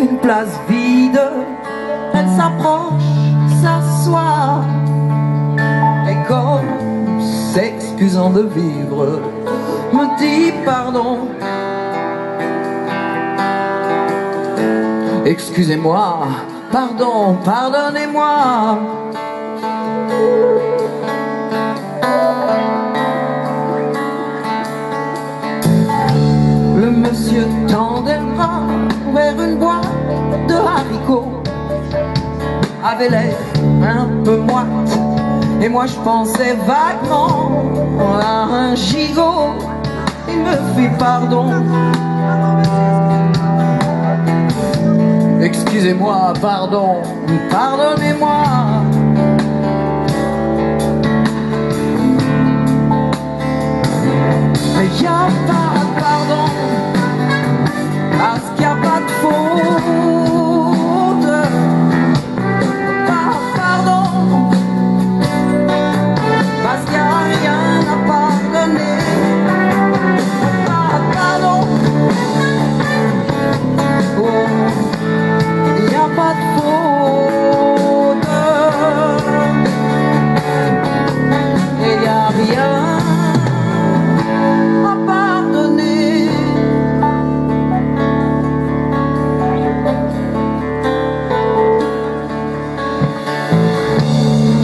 une place vide. Elle s'approche, s'assoit. Et comme s'excusant de vivre, me dit pardon. Excusez-moi, pardon, pardonnez-moi. Le monsieur tendait le bras une boîte de haricots. Avait l'air un peu moite. Et moi je pensais vaguement à un gigot. Il me fit pardon. Excusez-moi, pardon, pardonnez-moi. Mais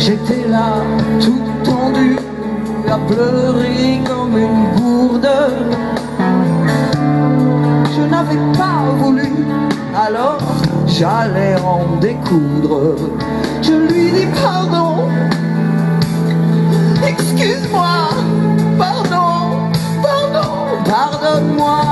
J'étais là, tout tendu, à pleurer comme une gourde. Je n'avais pas voulu, alors j'allais en découdre. Je lui dis pardon, excuse-moi, pardon, pardon, pardonne-moi.